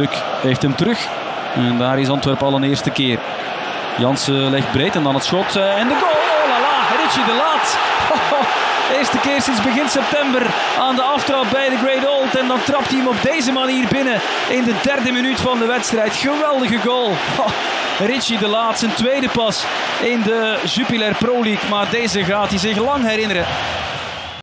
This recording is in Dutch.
Luk heeft hem terug. En daar is Antwerpen al een eerste keer. Jansen legt breed en dan het schot eh, en de goal. Oh la la, Richie de Laat. Oh, oh, eerste keer sinds begin september aan de aftrap bij de Great Old. En dan trapt hij hem op deze manier binnen in de derde minuut van de wedstrijd. Geweldige goal. Oh, Richie de Laat, zijn tweede pas in de Jupiler Pro League. Maar deze gaat hij zich lang herinneren.